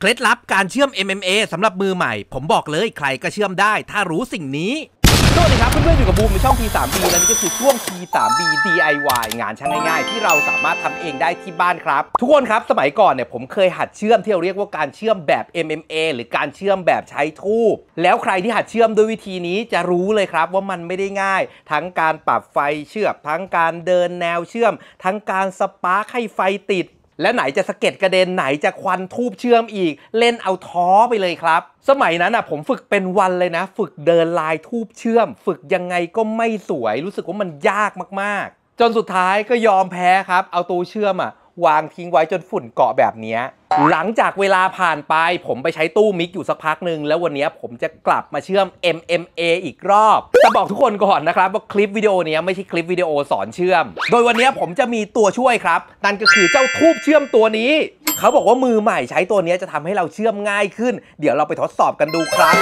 เคล็ดลับการเชื่อม MMA สำหรับมือใหม่ ผมบอกเลยใครก็เชื่อมได้ ถ้ารู้สิ่งนี้ สวัสดีครับเพื่อนๆอยู่กับบูมในช่อง P3B และนี่ก็คือช่วง P3B DIY งานช่างง่ายๆ ที่เราสามารถทำเองได้ที่บ้านครับ ทุกคนครับสมัยก่อนเนี่ยผมเคยหัดเชื่อมที่เราเรียกว่าการเชื่อมแบบ MMA หรือการเชื่อมแบบใช้ทูบแล้วใครที่หัดเชื่อมด้วยวิธีนี้จะรู้เลยครับว่ามันไม่ได้ง่าย ทั้งการปรับไฟเชื่อมทั้งการเดินแนวเชื่อม ทั้งการ spark ให้ไฟติด และไหนจะสะเก็ดกระเด็นไหนจะควันธูปเชื่อมอีก เล่นเอาท้อไปเลยครับ สมัยนั้นอะผมฝึกเป็นวันเลยนะ ฝึกเดินลายธูปเชื่อม ฝึกยังไงก็ไม่สวย รู้สึกว่ามันยากมากๆ จนสุดท้ายก็ยอมแพ้ครับ เอาตู้เชื่อมอะ วางทิ้งไว้จนฝุ่นเกาะแบบนี้หลังจากเวลาผ่านไป ผมไปใช้ตู้ MIG อยู่สักพักหนึ่งแล้ววันนี้ผมจะกลับมาเชื่อม MMA อีกรอบจะบอกทุกคนก่อนนะครับว่าคลิปวิดีโอนี้ไม่ใช่คลิปวิดีโอสอนเชื่อม โดยวันนี้ผมจะมีตัวช่วยครับ นั่นก็คือเจ้าทูบเชื่อมตัวนี้ เขาบอกว่ามือใหม่ใช้ตัวนี้จะทำให้เราเชื่อมง่ายขึ้น เดี๋ยวเราไปทดสอบกันดูครับ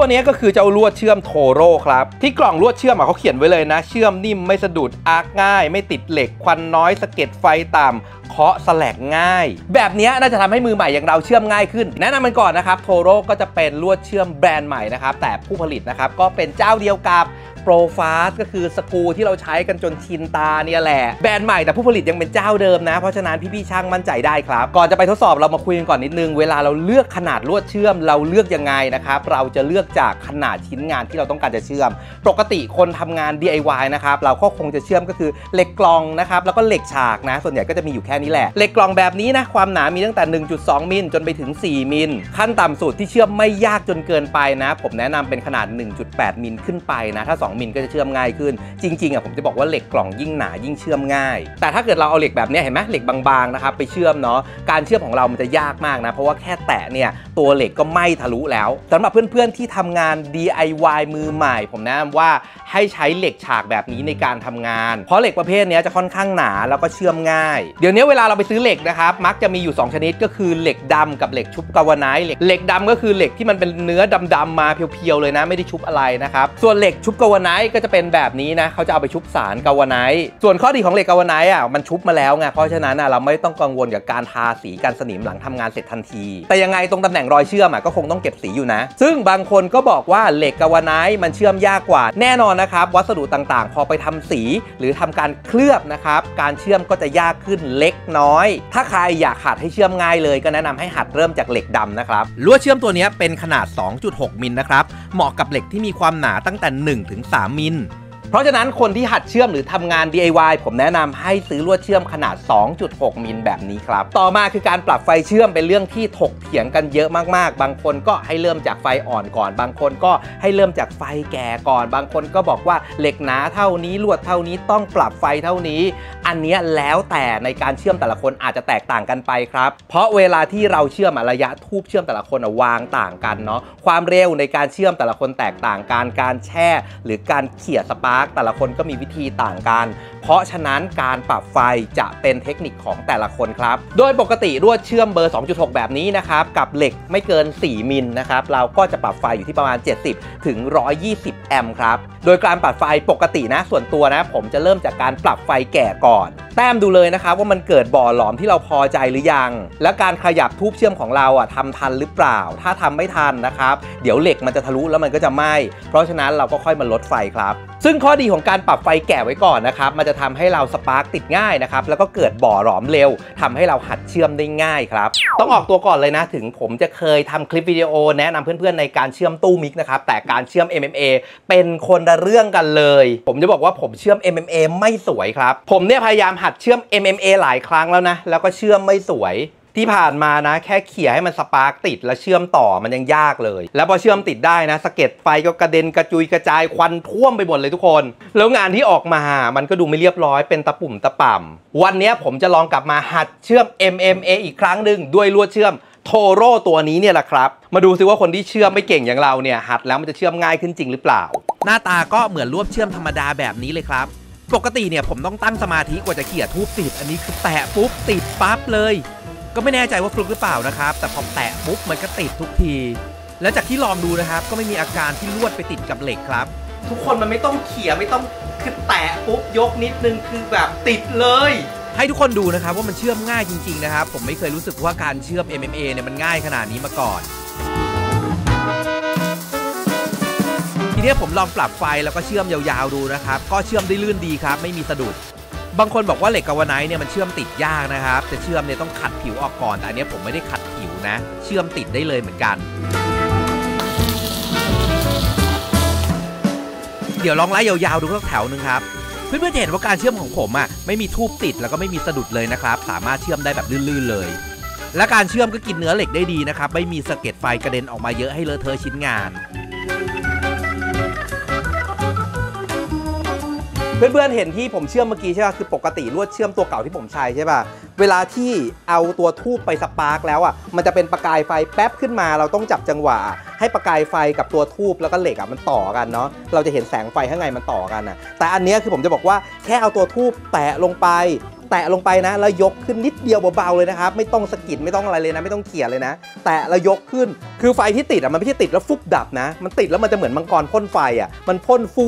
ตัวนี้ก็คือเจ้าลวดเชื่อมโทโร่ครับ ที่กล่องลวดเชื่อมอเขาเขียนไว้เลยนะ เชื่อมนิ่มไม่สะดุดอาร์กง่าย ไม่ติดเหล็กควันน้อยสะเก็ดไฟต่ำเคาะสแลกง่าย แบบนี้น่าจะทำให้มือใหม่อย่างเราเชื่อมง่ายขึ้น แนะนำมันก่อนนะครับโทโร่ก็จะเป็นลวดเชื่อมแบรนด์ใหม่นะครับแต่ผู้ผลิตนะครับก็เป็นเจ้าเดียวกับ โปรฟาสก็คือสกูที่เราใช้กันจนชินตาเนี่ยแหละ แบรนด์ใหม่แต่ผู้ผลิตยังเป็นเจ้าเดิมนะ เพราะฉะนั้นพี่ๆช่างมั่นใจได้ครับ ก่อนจะไปทดสอบเรามาคุยกันก่อนนิดนึง เวลาเราเลือกขนาดลวดเชื่อม เราเลือกยังไงนะครับเราจะเลือกจากขนาดชิ้นงานที่เราต้องการจะเชื่อม ปกติคนทำงาน DIY นะครับเราก็คงจะเชื่อมก็คือเหล็กกลองนะครับแล้วก็เหล็กฉากนะ ส่วนใหญ่ก็จะมีอยู่แค่นี้แหละเหล็กกลองแบบนี้นะความหนามีตั้งแต่ 1.2 มิลจนไปถึง 4 มิลขั้นต่ำสุดที่เชื่อมไม่ยากจนเกินไปนะ ผมแนะนำเป็นขนาด 1.8 มิลขึ้นไปนะถ้า2มิลก็จะเชื่อมง่ายขึ้น จริงๆอะผมจะบอกว่าเหล็กกล่องยิ่งหนายิ่งเชื่อมง่าย แต่ถ้าเกิดเราเอาเหล็กแบบนี้เห็นไหมเหล็กบางๆนะครับไปเชื่อมเนาะการเชื่อมของเรามันจะยากมากนะเพราะว่าแค่แตะเนี่ยตัวเหล็กก็ไหม้ทะลุแล้วสำหรับเพื่อนๆที่ทำงาน DIY มือใหม่ ผมแนะนำว่าให้ใช้เหล็กฉากแบบนี้ในการทำงาน เพราะเหล็กประเภทนี้จะค่อนข้างหนาแล้วก็เชื่อมง่าย เดี๋ยวนี้เวลาเราไปซื้อเหล็กนะครับมักจะมีอยู่ 2 ชนิดก็คือเหล็กดำกับเหล็กชุบกาวไนท์เหล็กเหล็กดำก็คือเหล็กที่มันเป็นเนื้อดำๆมาเพียวๆเลยนะไม่ได้ชุบอะไรนะครับส่วนเหล็กชุบกัลวาไนซ์ก็จะเป็นแบบนี้นะเขาจะเอาไปชุบสารกัลวาไนซ์ส่วนข้อดีของเหล็กกัลวาไนซ์อะมันชุบมาแล้วไงเพราะฉะนั้นอะเราไม่ต้องกังวลกับการทาสีกันสนิมหลังทำงานเสร็จทันที แต่ยังไงตรงตำแหน่งรอยเชื่อมอะก็คงต้องเก็บสีอยู่นะ ซึ่งบางคนก็บอกว่าเหล็กกัลวาไนซ์มันเชื่อมยากกว่า แน่นอนนะครับวัสดุต่างๆ พอไปทำสี หรือทำการเคลือบนะครับการเชื่อมก็จะยากขึ้นเล็กน้อย ถ้าใครอยากหัดให้เชื่อมง่ายเลย ก็แนะนำให้หัดเริ่มจากเหล็กดำนะครับลวดเชื่อมตัวนี้เป็นขนาด 2.6 มิลนะครับเหมาะกับเหล็กที่มีความหนาตั้งแต่1-3มิล เพราะฉะนั้นคนที่หัดเชื่อมหรือทำงาน DIY ผมแนะนำให้ซื้อลวดเชื่อมขนาด 2.6 มิลแบบนี้ครับ ต่อมาคือการปรับไฟเชื่อมเป็นเรื่องที่ถกเถียงกันเยอะมากๆ บางคนก็ให้เริ่มจากไฟอ่อนก่อน บางคนก็ให้เริ่มจากไฟแก่ก่อน บางคนก็บอกว่าเหล็กหนาเท่านี้ลวดเท่านี้ต้องปรับไฟเท่านี้ อันนี้แล้วแต่ในการเชื่อมแต่ละคนอาจจะแตกต่างกันไปครับ เพราะเวลาที่เราเชื่อมระยะทูบเชื่อมแต่ละคนวางต่างกันเนาะความเร็วในการเชื่อมแต่ละคนแตกต่างกันการแช่ หรือการเขี่ยสปาร์กแต่ละคนก็มีวิธีต่างกัน เพราะฉะนั้นการปรับไฟจะเป็นเทคนิคของแต่ละคนครับ โดยปกติรวดเชื่อมเบอร์ 2.6 แบบนี้นะครับ กับเหล็กไม่เกิน 4 มิลนะครับ เราก็จะปรับไฟอยู่ที่ประมาณ 70 ถึง 120 แอมป์ครับ โดยการปรับไฟปกตินะ ส่วนตัวนะ ผมจะเริ่มจากการปรับไฟแก่ก่อน แต้มดูเลยนะครับว่ามันเกิดบ่อหลอมที่เราพอใจหรือยัง และการขยับธูปเชื่อมของเราอะทำทันหรือเปล่า ถ้าทำไม่ทันนะครับ เดี๋ยวเหล็กมันจะทะลุแล้วมันก็จะไหม้ เพราะฉะนั้นเราก็ค่อยมาลดไฟครับ ซึ่งข้อข้อดีของการปรับไฟแก่ไว้ก่อนนะครับ มันจะทำให้เรา spark ติดง่ายนะครับ แล้วก็เกิดบ่อหลอมเร็วทำให้เราหัดเชื่อมได้ง่ายครับ ต้องออกตัวก่อนเลยนะ ถึงผมจะเคยทำคลิปวิดีโอแนะนำเพื่อนๆในการเชื่อมตู้ MIG นะครับ แต่การเชื่อม MMA เป็นคนละเรื่องกันเลย ผมจะบอกว่าผมเชื่อม MMA ไม่สวยครับ ผมเนี่ยพยายามหัดเชื่อม MMA หลายครั้งแล้วนะ แล้วก็เชื่อมไม่สวย ที่ผ่านมานะ แค่เขี่ยให้มัน spark ติดแล้วเชื่อมต่อมันยังยากเลย แล้วพอเชื่อมติดได้นะสะเก็ดไฟก็กระเด็นกระจุยกระจายควันท่วมไปหมดเลยทุกคน แล้วงานที่ออกมามันก็ดูไม่เรียบร้อยเป็นตะปุ่มตะป่ำวันนี้ผมจะลองกลับมาหัดเชื่อม MMA อีกครั้งหนึ่งด้วยลวดเชื่อมโทโร่ตัวนี้เนี่ยแหละครับ มาดูซิว่าคนที่เชื่อมไม่เก่งอย่างเราเนี่ยหัดแล้วมันจะเชื่อมง่ายขึ้นจริงหรือเปล่า หน้าตาก็เหมือนลวดเชื่อมธรรมดาแบบนี้เลยครับ ปกติเนี่ยผมต้องตั้งสมาธิกว่าจะเขี่ยธูปติด อันนี้คือแตะปุ๊บติดปั๊บเลย ก็ไม่แน่ใจว่าฟลุกหรือเปล่านะครับ แต่พอแตะปุ๊บมันก็ติดทุกที แล้วจากที่ลองดูนะครับ ก็ไม่มีอาการที่ลวดไปติดกับเหล็กครับ ทุกคนมันไม่ต้องเขี่ยไม่ต้องคือแตะปุ๊บยกนิดนึงคือแบบติดเลย ให้ทุกคนดูนะครับว่ามันเชื่อมง่ายจริงๆนะครับ ผมไม่เคยรู้สึกว่าการเชื่อม MMA เนี่ยมันง่ายขนาดนี้มาก่อน ทีนี้ผมลองปรับไฟแล้วก็เชื่อมยาวๆดูนะครับ ก็เชื่อมได้ลื่นดีครับ ไม่มีสะดุด บางคนบอกว่าเหล็กกาวไนท์เนี่ยมันเชื่อมติดยากนะครับจะเชื่อมเนี่ยต้องขัดผิวออกก่อนแต่อันนี้ผมไม่ได้ขัดผิวนะ เชื่อมติดได้เลยเหมือนกัน เดี๋ยวลองไล่ยาวๆดูสักแถวหนึ่งครับเพื่อนๆจะเห็นว่าการเชื่อมของผมอะไม่มีทูบติดแล้วก็ไม่มีสะดุดเลยนะครับ สามารถเชื่อมได้แบบลื่นๆเลย และการเชื่อมก็กินเนื้อเหล็กได้ดีนะครับไม่มีสะเก็ดไฟกระเด็นออกมาเยอะให้เลอะเทอะชิ้นงาน เพื่อนๆเห็นที่ผมเชื่อมเมื่อกี้ใช่ป่ะคือปกติลวดเชื่อมตัวเก่าที่ผมใช้ใช่ป่ะเวลาที่เอาตัวธูปไป spark แล้วอะมันจะเป็นประกายไฟแป๊บขึ้นมาเราต้องจับจังหวะ ให้ประกายไฟกับตัวธูปแล้วก็เหล็กอะมันต่อกันเนาะเราจะเห็นแสงไฟข้างในมันต่อกันอะแต่อันนี้คือผมจะบอกว่าแค่เอาตัวธูปแตะลงไป แตะลงไปนะแล้วยกขึ้นนิดเดียวเบาๆเลยนะครับ ไม่ต้องสะกิดไม่ต้องอะไรเลยนะ ไม่ต้องเขี่ยเลยนะ แตะแล้วยกขึ้น คือไฟที่ติดอะมันไม่ใช่ติดแล้วฟุบดับนะ มันติดแล้วมันจะเหมือนมังกรพ่นไฟอะมันพ่นฟู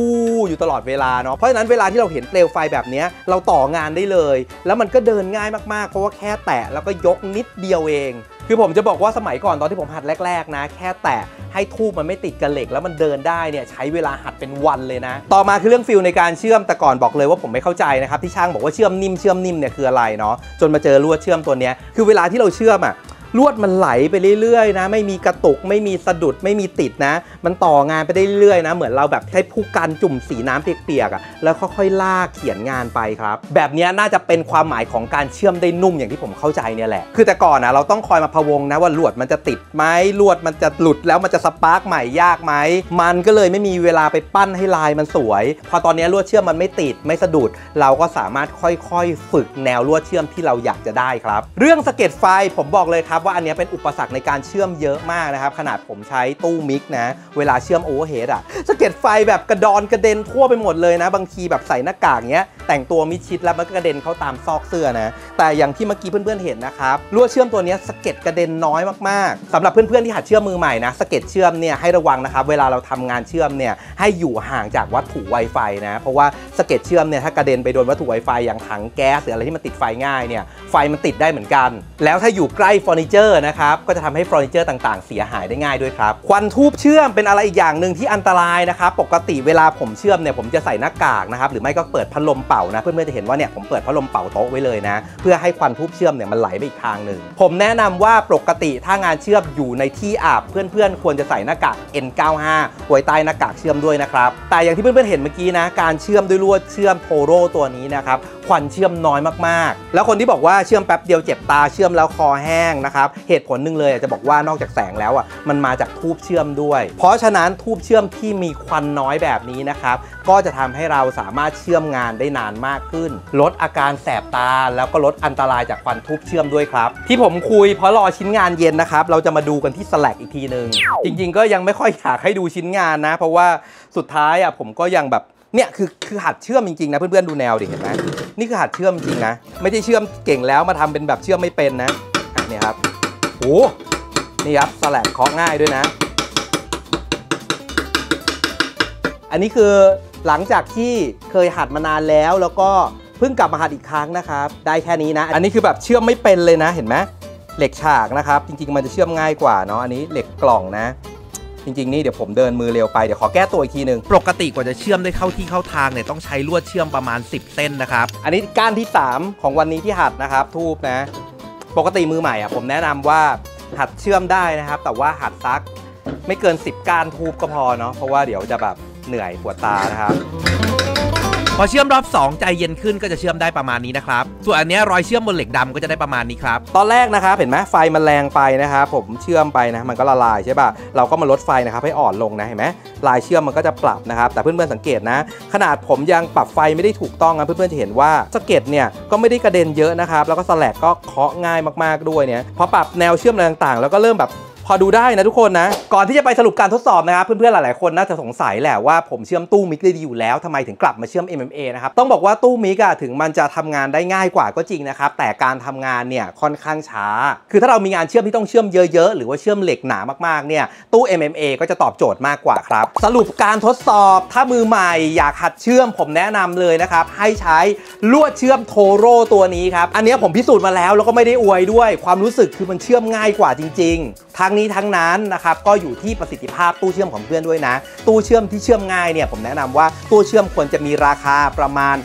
อยู่ตลอดเวลาเนาะเพราะฉะนั้นเวลาที่เราเห็นเปลวไฟแบบนี้เราต่องานได้เลย แล้วมันก็เดินง่ายมากๆ เพราะว่าแค่แตะแล้วก็ยกนิดเดียวเอง คือผมจะบอกว่าสมัยก่อนตอนที่ผมหัดแรก ๆ นะ แค่แตะให้ทูบมันไม่ติดกับเหล็กแล้วมันเดินได้เนี่ยใช้เวลาหัดเป็นวันเลยนะ ต่อมาคือเรื่องฟิลในการเชื่อมแต่ก่อนบอกเลยว่าผมไม่เข้าใจนะครับที่ช่างบอกว่าเชื่อมนิ่มเชื่อมนิ่มเนี่ยคืออะไรเนาะจนมาเจอลวดเชื่อมตัวเนี้ยคือเวลาที่เราเชื่อมอะ ลวดมันไหลไปเรื่อยๆนะ ไม่มีกระตุกไม่มีสะดุดไม่มีติดนะ มันต่องานไปได้เรื่อยๆนะ เหมือนเราแบบใช้ผู้กันจุ่มสีน้ำเปียกๆอะแล้วค่อยๆลากเขียนงานไปครับ แบบนี้น่าจะเป็นความหมายของการเชื่อมได้นุ่มอย่างที่ผมเข้าใจเนี่ยแหละ คือแต่ก่อนนะเราต้องคอยมาพะวงนะว่าลวดมันจะติดไหมลวดมันจะหลุดแล้วมันจะสปาร์กใหม่ยากไหมมันก็เลยไม่มีเวลาไปปั้นให้ลายมันสวย พอตอนนี้ลวดเชื่อมมันไม่ติดไม่สะดุด เราก็สามารถค่อยๆ ฝึกแนวลวดเชื่อมที่เราอยากจะได้ครับ เรื่องสเก็ดไฟผมบอกเลยครับว่าอันนี้เป็นอุปสรรคในการเชื่อมเยอะมากนะครับ ขนาดผมใช้ตู้ MIG นะ เวลาเชื่อม overhead อะสะเก็ดไฟแบบกระดอนกระเด็นทั่วไปหมดเลยนะ บางทีแบบใส่หน้ากากเงี้ย แต่งตัวมิดชิดแล้วมันก็กระเด็นเข้าตามซอกเสื้อนะ แต่อย่างที่เมื่อกี้เพื่อนๆเห็นนะครับลวดเชื่อมตัวนี้สะเก็ดกระเด็นน้อยมากๆสำหรับเพื่อนๆที่หัดเชื่อมมือใหม่นะสะเก็ดเชื่อมเนี่ยให้ระวังนะครับเวลาเราทำงานเชื่อมเนี่ยให้อยู่ห่างจากวัตถุ Wi-Fi นะเพราะว่าสะเก็ดเชื่อมเนี่ยถ้ากระเด็นไปโดนวัตถุ Wi-Fi อย่างถังแก๊สหรืออะไรที่มันติดไฟง่ายเนี่ยไฟมันติดได้เหมือนกัน แล้วถ้าอยู่ใกล้เฟอร์นิเจอร์นะครับก็จะทำให้เฟอร์นิเจอร์ต่างๆ เสียหายได้ง่ายด้วยครับควันธูปเชื่อมเป็นอะไรอีกอย่างหนึ่งที่อันตรายนะครับปกติเวลาผมเชื่อมเนี่ยผมจะใส่หน้ากากนะครับหรือไม่ก็เปิดพัดลมเป่านะเพื่อนๆจะเห็นว่าเนี่ยผมเปิดพัดลมเป่าโต๊ะไว้เลยนะ เพื่อให้ควันธูปเชื่อมเนี่ยมันไหลไปอีกทางหนึ่งผมแนะนำว่าปกติถ้างานเชื่อมอยู่ในที่อับเพื่อนๆ ควรจะใส่หน้ากาก N95 ไว้ใต้หน้ากากเชื่อมด้วยนะครับแต่อย่างที่เพื่อนๆเห็นเมื่อกี้นะการเชื่อมด้วยลวดเชื่อมโทโร่ตัวนี้นะครับ ควันเชื่อมน้อยมากๆ แล้วคนที่บอกว่าเชื่อมแป๊บเดียวเจ็บตาเชื่อมแล้วคอแห้งนะครับเหตุผลหนึ่งเลยจะบอกว่านอกจากแสงแล้วอะมันมาจากทูบเชื่อมด้วย เพราะฉะนั้นทูบเชื่อมที่มีควันน้อยแบบนี้นะครับก็จะทำให้เราสามารถเชื่อมงานได้นานมากขึ้น ลดอาการแสบตาแล้วก็ลดอันตรายจากควันทูบเชื่อมด้วยครับ ที่ผมคุยเพราะรอชิ้นงานเย็นนะครับเราจะมาดูกันที่สแลกอีกทีหนึ่งจริง ๆ ก็ยังไม่ค่อยอยากให้ดูชิ้นงานนะ เพราะว่าสุดท้ายอะผมก็ยังแบบ เนี่ยคือคือหัดเชื่อมจริงๆนะเพื่อนๆดูแนวดิเห็นไหมนี่คือหัดเชื่อมจริงนะไม่ได้เชื่อมเก่งแล้วมาทำเป็นแบบเชื่อมไม่เป็นนะอะเนี่ยครับโอ้นี่ครับสแลกเคาะง่ายด้วยนะ อันนี้คือหลังจากที่เคยหัดมานานแล้วแล้วก็เพิ่งกลับมาหัดอีกครั้งนะครับ ได้แค่นี้นะ อันนี้คือแบบเชื่อมไม่เป็นเลยนะเห็นไหมเหล็กฉากนะครับ จริงๆมันจะเชื่อมง่ายกว่าเนาะอันนี้เหล็กกล่องนะ จริงๆ นี่เดี๋ยวผมเดินมือเร็วไป เดี๋ยวขอแก้ตัวอีกทีหนึ่งปกติกว่าจะเชื่อมได้เข้าที่เข้าทางเนี่ยต้องใช้ลวดเชื่อมประมาณ 10 เส้นนะครับ อันนี้ก้านที่ 3 ของวันนี้ที่หัดนะครับ ทูบนะ ปกติมือใหม่อะผมแนะนำว่าหัดเชื่อมได้นะครับ แต่ว่าหัดซักไม่เกิน 10 ก้านทูบก็พอเนาะเพราะว่าเดี๋ยวจะแบบเหนื่อยปวดตานะครับ พอเชื่อมรอบ 2 ใจเย็นขึ้นก็จะเชื่อมได้ประมาณนี้นะครับ ส่วนอันนี้รอยเชื่อมบนเหล็กดำก็จะได้ประมาณนี้ครับ ตอนแรกนะครับเห็นไหมไฟมันแรงไปนะครับผมเชื่อมไปนะมันก็ละลายใช่ป่ะ เราก็มาลดไฟนะครับให้อ่อนลงนะเห็นไหมลายเชื่อมมันก็จะปรับนะครับ แต่เพื่อนๆสังเกตนะ ขนาดผมยังปรับไฟไม่ได้ถูกต้องนะเพื่อนๆจะเห็นว่าสเก็ดเนี่ยก็ไม่ได้กระเด็นเยอะนะครับแล้วก็สแลกก็เคาะง่ายมากๆด้วยเนี่ยพอปรับแนวเชื่อมอะไรต่างๆ แล้วก็เริ่มแบบ อดูได้นะทุกคนนะ ก่อนที่จะไปสรุปการทดสอบนะครับ เพื่อนๆหลายๆคนน่าจะสงสัยแหละว่าผมเชื่อมตู้มิกได้ดีอยู่แล้วทำไมถึงกลับมาเชื่อม MMA นะครับต้องบอกว่าตู้มิกอะถึงมันจะทำงานได้ง่ายกว่าก็จริงนะครับแต่การทำงานเนี่ยค่อนข้างช้า คือถ้าเรามีงานเชื่อมที่ต้องเชื่อมเยอะๆ หรือว่าเชื่อมเหล็กหนามากๆเนี่ยตู้ MMA ก็จะตอบโจทย์มากกว่าครับสรุปการทดสอบถ้ามือใหม่อยากหัดเชื่อมผมแนะนำเลยนะครับให้ใช้ลวดเชื่อมโทโร่ตัวนี้ครับอันนี้ผมพิสูจน์มาแล้วแล้วก็ไม่ได้อวยด้วย ความรู้สึกคือมันเชื่อมง่ายกว่าจริง ๆทั้งนี้ทั้งนั้นนะครับก็อยู่ที่ประสิทธิภาพตู้เชื่อมของเพื่อนด้วยนะ ตู้เชื่อมที่เชื่อมง่ายเนี่ยผมแนะนำว่าตู้เชื่อมควรจะมีราคาประมาณ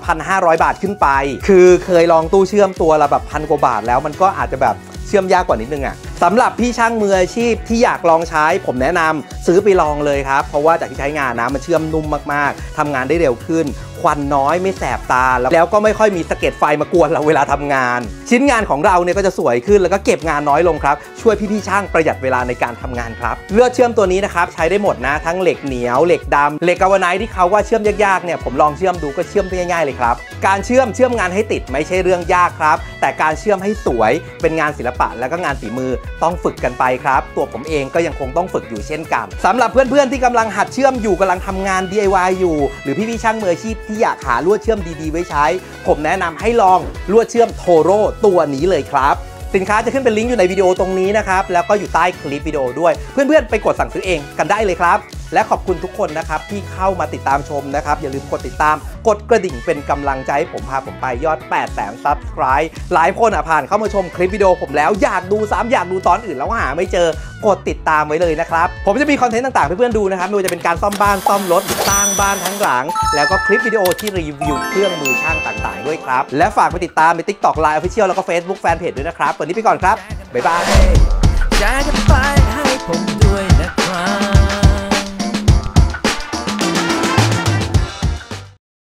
3,500 บาทขึ้นไป คือเคยลองตู้เชื่อมตัวละแบบพันกว่าบาทแล้วมันก็อาจจะแบบเชื่อมยากกว่านิดนึงอะ่ะสำหรับพี่ช่างมืออาชีพที่อยากลองใช้ ผมแนะนำซื้อไปลองเลยครับ เพราะว่าจากที่ใช้งานนะมันเชื่อมนุ่มมากๆทำงานได้เร็วขึ้น ควันน้อยไม่แสบตา แล้วก็ไม่ค่อยมีสะเก็ดไฟมากวนเราเวลาทำงาน ชิ้นงานของเราเนี่ยก็จะสวยขึ้นแล้วก็เก็บงานน้อยลงครับ ช่วยพี่ๆช่างประหยัดเวลาในการทำงานครับ เลือดเชื่อมตัวนี้นะครับใช้ได้หมดนะทั้งเหล็กเหนียวเหล็กดำเหล็กกัลวาไนซ์ที่เขาว่าเชื่อมยากๆเนี่ยผมลองเชื่อมดูก็เชื่อมได้ง่ายๆเลยครับการเชื่อมเชื่อมงานให้ติดไม่ใช่เรื่องยากครับ แต่การเชื่อมให้สวยเป็นงานศิลปะแล้วก็งานฝีมือต้องฝึกกันไปครับ ตัวผมเองก็ยังคงต้องฝึกอยู่เช่นกันสำหรับเพื่อนๆที่กำลังหัดเชื่อมอยู่กำลังทำงาน DIY อยู่ หรือพี่ๆช่างมืออาชีพทที่อยากหาลวดเชื่อมดีๆ ไว้ใช้ ผมแนะนำให้ลองลวดเชื่อมโทโร่ตัวนี้เลยครับสินค้าจะขึ้นเป็นลิงก์อยู่ในวิดีโอตรงนี้นะครับ แล้วก็อยู่ใต้คลิปวิดีโอด้วย เพื่อนๆ ไปกดสั่งซื้อเองกันได้เลยครับ และขอบคุณทุกคนนะครับ ที่เข้ามาติดตามชมนะครับ อย่าลืมกดติดตาม กดกระดิ่งเป็นกำลังใจให้ผมพาผมไปยอด8แสนซับสไคร b e หลายคนอะผ่านเข้ามาชมคลิปวิดีโอผมแล้วอยากดูซ้ำอยากดูตอนอื่นแล้วหาไม่เจอกดติดตามไว้เลยนะครับผมจะมี content ต่างๆเพื่อนๆดูนะครับไม่ว่าจะเป็นการซ่อมบ้านซ่อมรถสร้างบ้านทั้งหลัง แล้วก็คลิปวิดีโอที่รีวิวเครื่องมือช่างต่างๆ ด้วยครับ และฝากไปติดตามใน TikTok Line Official แล้วก็ Facebook Fanpage ด้วยนะครับ วันนี้ไปก่อนครับ บ๊ายบายจะไปให้ผมด้วยนะครับ